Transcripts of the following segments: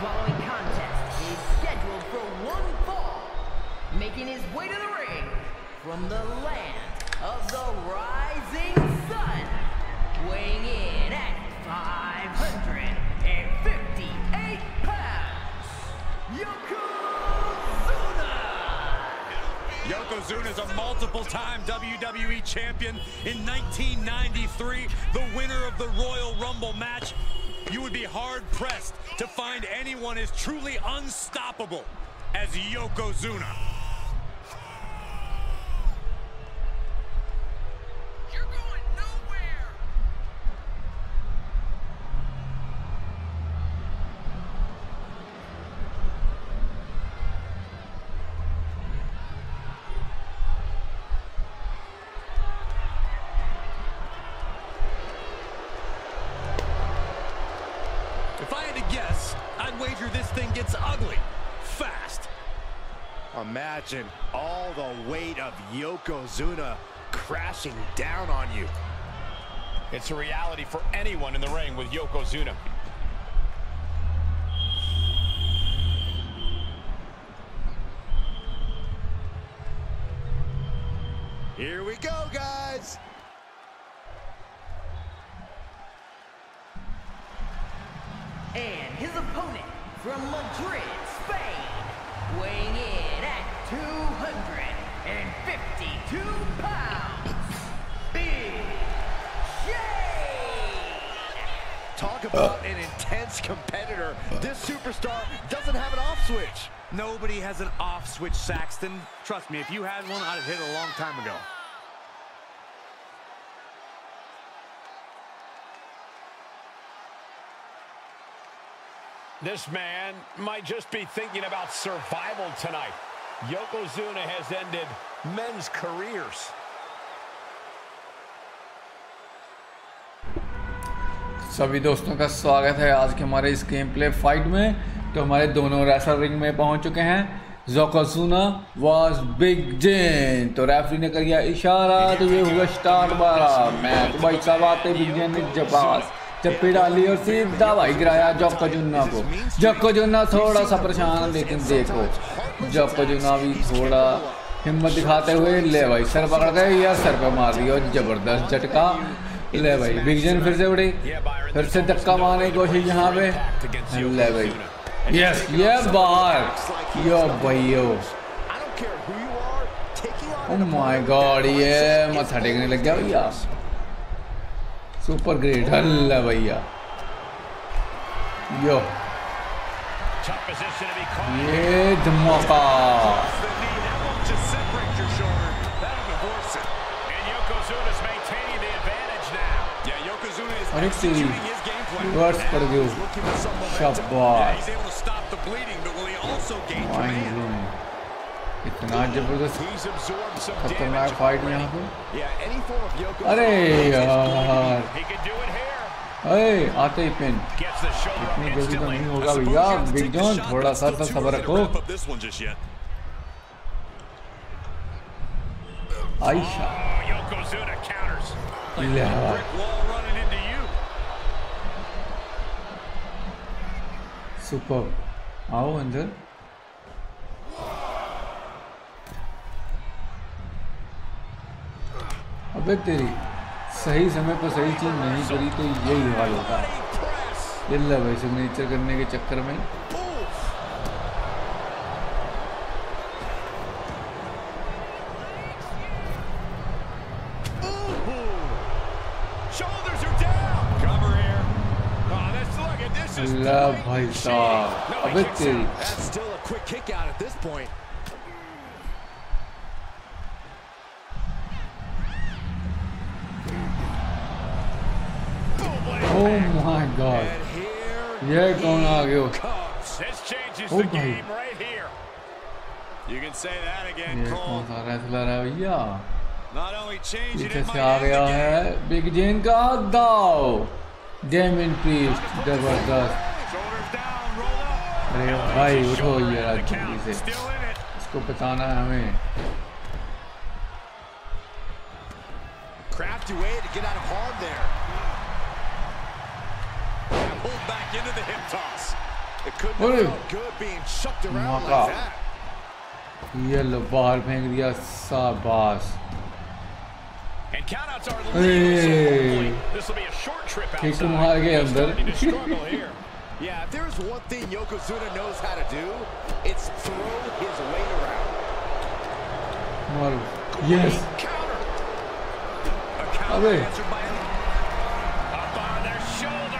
following contest is scheduled for one fall, making his way to the ring from the land of the rising sun, weighing in at 558 pounds, Yokozuna! Yokozuna is a multiple-time WWE champion. In 1993, the winner of the Royal Rumble match. You would be hard-pressed to find anyone as truly unstoppable as Yokozuna. You're going nowhere! If I had to guess, I'd wager this thing gets ugly fast. Imagine all the weight of Yokozuna crashing down on you. It's a reality for anyone in the ring with Yokozuna. Here we go, guys. His opponent from Madrid, Spain, weighing in at 252 pounds, Big Shane! Talk about an intense competitor. This superstar doesn't have an off switch. Nobody has an off switch, Saxton. Trust me, if you had one, I'd have hit it a long time ago. This man might just be thinking about survival tonight. Yokozuna has ended men's careers. सभी दोस्तों का स्वागत है आज के हमारे इस game play fight में तो हमारे दोनों रेसलर रिंग में पहुंच चुके हैं जोकोसुना वाज बिग जेन तो रेफरी ने कर दिया इशारा तो ये हुआ स्टार्ट बारा मैं तो भाई साहब आते बिग जेन ने जबास चप्पी डाली और सीधा भाई गिराया जोकोजुना को। जोकोजुना थोड़ा सा परेशान लेकिन देखो जोकोजुना भी थोड़ा हिम्मत दिखाते हुए ले भाई सर पकड़ गए या सर पे मार दिया और ज़बरदस्त झटका। ले भाई बिग जेन फिर से उड़ी फिर से धक्का मारने की कोशिश यहाँ पे। ले भाई यस ये बाहर यो भाइयो ओ माय गॉड ये मथा टेकने लग गया भैया। सुपर ग्रेट हल्ला भैया यो Tough position to be caught. ये धमाका The knee, that won't just separate your shoulder. That'll इतना ज़बरदस्त खतरनाक फाइट यहाँ पे। अरे यार। अरे आते ही पिन। इतनी जल्दी तो नहीं होगा भैया। बिग जॉन थोड़ा सा तो सबर रखो। आयशा। सुपर। आओ अंदर। अबे तेरी सही समय पर सही चीज़ नहीं करी तो यही हाल होता। है भाई सिग्नेचर करने के चक्कर में। भाई साहब। अबे तेरी here ये कौन आ गया comes. This changes Oh, the my. game right here. You can say that again, ये Cole. कौन सा रेसलर है भैया Not only changing पीछे it, से might आ end गया the game. है बिग जेन का दाव डेमिन प्रीस्ट जबरदस्त Shoulders down, roll up. अरे भाई उठो यार The जल्दी count से still in it. इसको बताना है हमें Crafty way to get out of harm there. And pulled back into the hip toss. It couldn't have Oi. felt good being chucked around Knockout. like that. ये लो बाहर फेंक दिया शाबाश And countouts are Hey. legal, so this will be a short trip Kick outside. him hard again, He's starting to but- struggle here. Yeah, if there's one thing Yokozuna knows how to do, it's throw his weight around. मारो yes Counter. A counter अबे answered by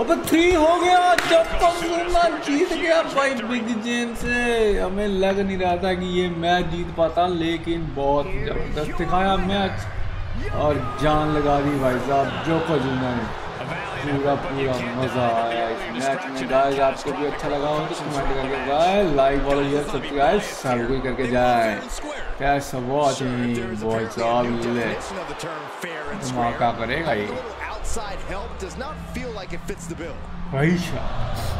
अबे three हो गया, जब जीत गया भाई big जेन से। हमें लग नहीं रहा था कि ये मैच जीत पाता, लेकिन बहुत ज़बरदस्त दिखाया मैच। और जान लगा दी भाई साहब, जो कजुना ने पूरा पूरा मज़ा आया इस मैच में। गाइस आपको भी अच्छा लगा हो तो कमेंट करके जाए लाइक फॉलो शेयर सब्सक्राइब सब कोई करके जाए। कैसा वॉचिंग भाई साहब धमाका करेगा ये? outside help does not feel like it fits the bill. Aisha.